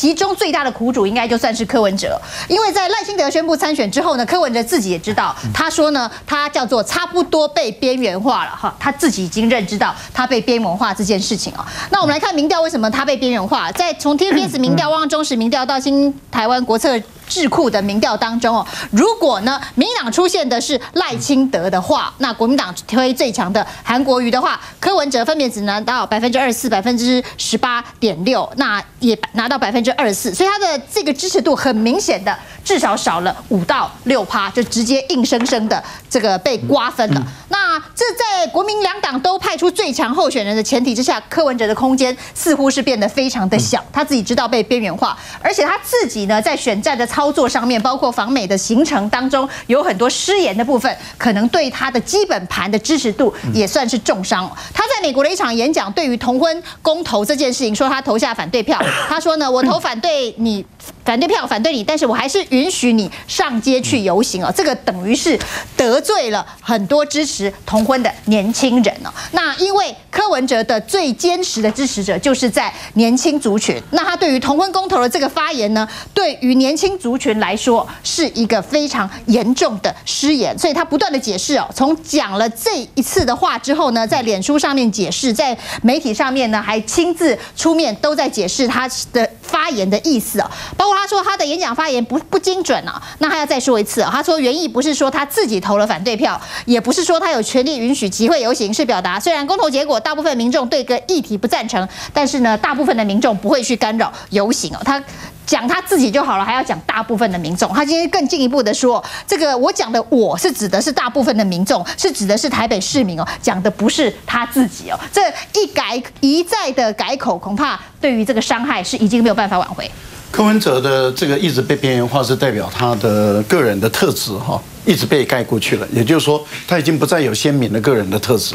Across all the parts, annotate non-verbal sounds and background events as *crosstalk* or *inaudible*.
其中最大的苦主应该就算是柯文哲，因为在赖清德宣布参选之后呢，柯文哲自己也知道，他说呢，他叫做差不多被边缘化了哈，他自己已经认知到他被边缘化这件事情啊。那我们来看民调，为什么他被边缘化？在从 TBS 民调、旺中时民调到新台湾国策。智库的民调当中哦，如果呢民党出现的是赖清德的话，那国民党推最强的韩国瑜的话，柯文哲分别只拿到百分之二十四、百分之十八点六，那也拿到百分之二十四，所以他的这个支持度很明显的至少少了五到六趴，就直接硬生生的这个被瓜分了。那这在国民两党都派出最强候选人的前提之下，柯文哲的空间似乎是变得非常的小，他自己知道被边缘化，而且他自己呢在选战的操。操作上面，包括访美的行程当中，有很多失言的部分，可能对他的基本盘的支持度也算是重伤。他在美国的一场演讲，对于同婚公投这件事情，说他投下反对票。他说呢，我投反对你。反对票反对你，但是我还是允许你上街去游行哦。这个等于是得罪了很多支持同婚的年轻人哦。那因为柯文哲的最坚实的支持者就是在年轻族群，那他对于同婚公投的这个发言呢，对于年轻族群来说是一个非常严重的失言，所以他不断的解释哦。从讲了这一次的话之后呢，在脸书上面解释，在媒体上面呢还亲自出面都在解释他的发言的意思哦。包括他说他的演讲发言不不精准啊，那他要再说一次啊。他说原意不是说他自己投了反对票，也不是说他有权利允许集会游行，是表达虽然公投结果大部分民众对个议题不赞成，但是呢，大部分的民众不会去干扰游行哦。他讲他自己就好了，还要讲大部分的民众。他今天更进一步的说，这个我讲的我是指的是大部分的民众，是指的是台北市民哦，讲的不是他自己哦。这一改一再的改口，恐怕对于这个伤害是已经没有办法挽回。柯文哲的这个一直被边缘化，是代表他的个人的特质哈，一直被盖过去了。也就是说，他已经不再有鲜明的个人的特质。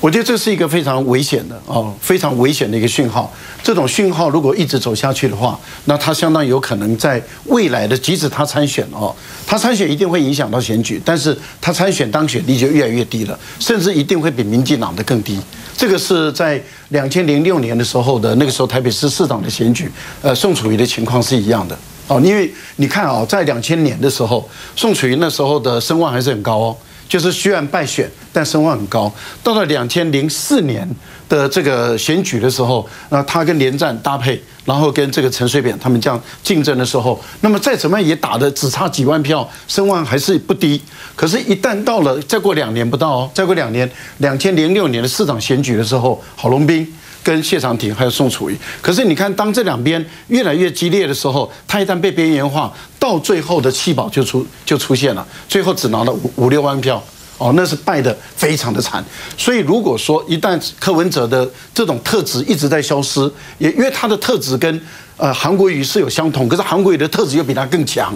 我觉得这是一个非常危险的哦，非常危险的一个讯号。这种讯号如果一直走下去的话，那他相当有可能在未来的，即使他参选哦，他参选一定会影响到选举，但是他参选当选率就越来越低了，甚至一定会比民进党的更低。这个是在两千零六年的时候的那个时候台北市市长的选举，呃，宋楚瑜的情况是一样的哦，因为你看啊，在两千年的时候，宋楚瑜那时候的声望还是很高哦。就是虽然败选，但声望很高。到了两千零四年的这个选举的时候，那他跟连战搭配，然后跟这个陈水扁他们这样竞争的时候，那么再怎么样也打的只差几万票，声望还是不低。可是，一旦到了再过两年不到哦，再过两年，两千零六年的市长选举的时候，郝龙斌。跟谢长廷还有宋楚瑜，可是你看，当这两边越来越激烈的时候，他一旦被边缘化，到最后的弃保就出就出现了，最后只拿了五五六万票，哦，那是败的非常的惨。所以如果说一旦柯文哲的这种特质一直在消失，也因为他的特质跟呃韩国瑜是有相同，可是韩国瑜的特质又比他更强。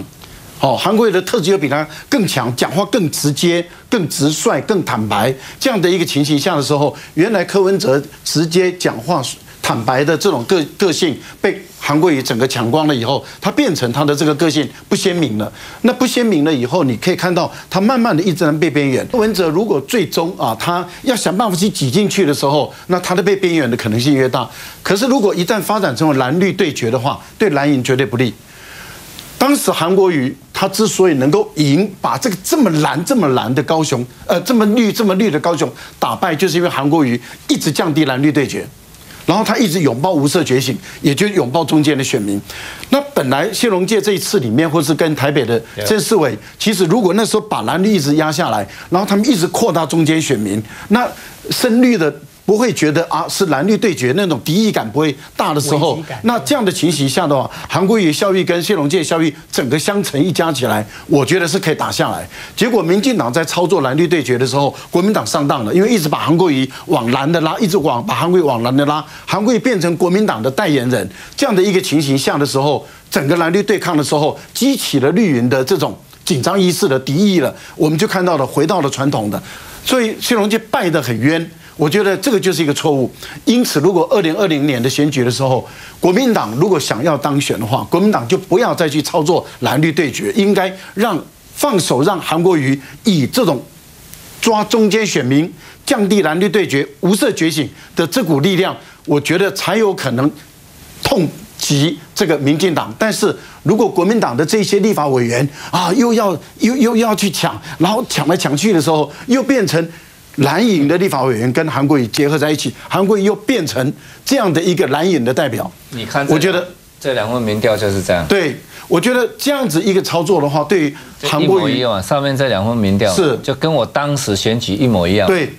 哦，韩国瑜的特质又比他更强，讲话更直接、更直率、更坦白，这样的一个情形下的时候，原来柯文哲直接讲话、坦白的这种个个性被韩国瑜整个抢光了以后，他变成他的这个个性不鲜明了。那不鲜明了以后，你可以看到他慢慢的一直在被边缘。柯文哲如果最终啊，他要想办法去挤进去的时候，那他的被边缘的可能性越大。可是如果一旦发展成为蓝绿对决的话，对蓝营绝对不利。当时韩国瑜他之所以能够赢，把这个这么蓝、这么蓝的高雄，呃，这么绿、这么绿的高雄打败，就是因为韩国瑜一直降低蓝绿对决，然后他一直拥抱无色觉醒，也就拥抱中间的选民。那本来谢龙介这一次里面，或是跟台北的郑世伟，其实如果那时候把蓝绿一直压下来，然后他们一直扩大中间选民，那深绿的。不会觉得啊是蓝绿对决那种敌意感不会大的时候，那这样的情形下的话，韩国瑜效益跟谢龙介效益整个相乘一加起来，我觉得是可以打下来。结果民进党在操作蓝绿对决的时候，国民党上当了，因为一直把韩国瑜往蓝的拉，一直往把韩国瑜往蓝的拉，韩国瑜变成国民党的代言人，这样的一个情形下的时候，整个蓝绿对抗的时候，激起了绿营的这种紧张意识的敌意了，我们就看到了回到了传统的，所以谢龙介败得很冤。我觉得这个就是一个错误，因此，如果二零二零年的选举的时候，国民党如果想要当选的话，国民党就不要再去操作蓝绿对决，应该让放手让韩国瑜以这种抓中间选民、降低蓝绿对决、无色觉醒的这股力量，我觉得才有可能痛。及这个民进党。但是如果国民党的这些立法委员啊，又要又又要去抢，然后抢来抢去的时候，又变成蓝营的立法委员跟韩国瑜结合在一起，韩国瑜又变成这样的一个蓝营的代表。你看，我觉得这两份民调就是这样。对，我觉得这样子一个操作的话，对于韩国瑜上面这两份民调是就跟我当时选举一模一样。对。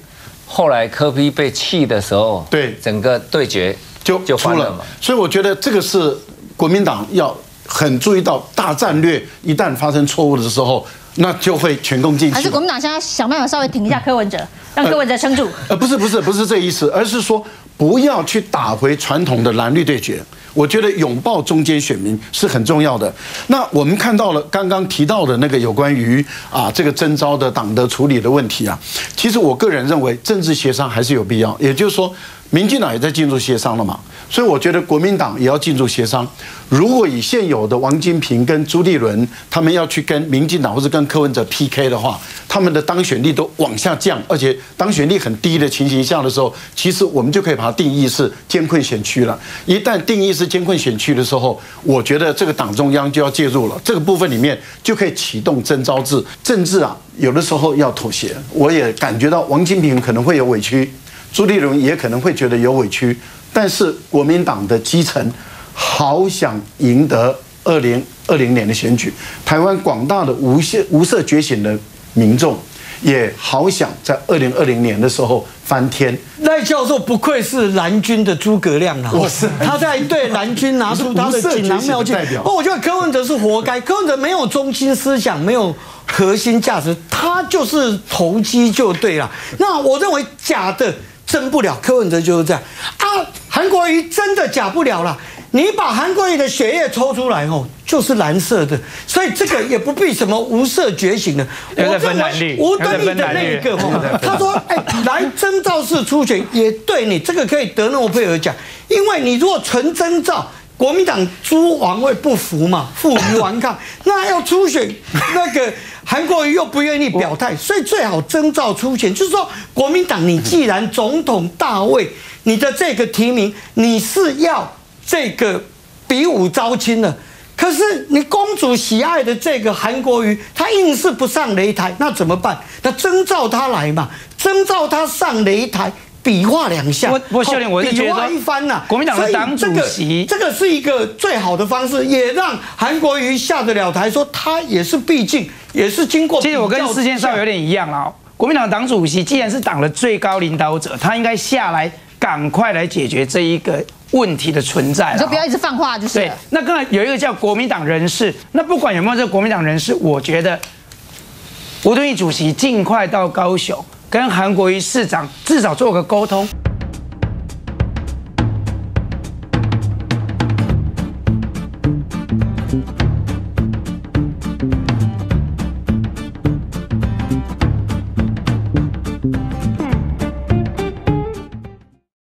后来科比被气的时候，对整个对决就就出了嘛。所以我觉得这个是国民党要很注意到大战略，一旦发生错误的时候，那就会全功尽弃。还是国民党现在想办法稍微挺一下柯文哲，让柯文哲撑住？呃，不是不是不是这意思，而是说不要去打回传统的蓝绿对决。我觉得拥抱中间选民是很重要的。那我们看到了刚刚提到的那个有关于啊这个征召的党的处理的问题啊，其实我个人认为政治协商还是有必要。也就是说，民进党也在进入协商了嘛，所以我觉得国民党也要进入协商。如果以现有的王金平跟朱立伦他们要去跟民进党或者跟柯文哲 PK 的话，他们的当选率都往下降，而且当选率很低的情形下的时候，其实我们就可以把它定义是艰困选区了。一旦定义是艰困选区的时候，我觉得这个党中央就要介入了。这个部分里面就可以启动征召制。政治啊，有的时候要妥协。我也感觉到王金平可能会有委屈，朱立伦也可能会觉得有委屈，但是国民党的基层。好想赢得二零二零年的选举，台湾广大的无限无色觉醒的民众也好想在二零二零年的时候翻天。赖教授不愧是蓝军的诸葛亮啊！他在对蓝军拿出他的锦囊妙计。哦，我觉得柯文哲是活该，柯文哲没有中心思想，没有核心价值，他就是投机就对了。那我认为假的争不了，柯文哲就是这样啊。韩国瑜真的假不了了。你把韩国瑜的血液抽出来哦，就是蓝色的，所以这个也不必什么无色觉醒的。我认为吴敦义的那一个 *laughs* 哦，他说：“哎，来征兆式出选也对你这个可以得诺贝尔奖，因为你如果纯征召，国民党诸王位不服嘛，*laughs* 负隅顽抗。那要初选，*laughs* 那个韩国瑜又不愿意表态，所以最好征召初选，就是说国民党你既然总统大位，你的这个提名你是要。”这个比武招亲了，可是你公主喜爱的这个韩国瑜，他硬是不上擂台，那怎么办？那征召他来嘛，征召他上擂台，比划两下。我我秀莲，我是觉得一番呐。国民党的党主席，这个是一个最好的方式，也让韩国瑜下得了台，说他也是毕竟也是经过。其实我跟事件上有点一样啊。国民党党主席既然是党的最高领导者，他应该下来赶快来解决这一个。问题的存在，你就不要一直放话，就是。对，那刚才有一个叫国民党人士，那不管有没有这个国民党人士，我觉得吴敦义主席尽快到高雄，跟韩国瑜市长至少做个沟通。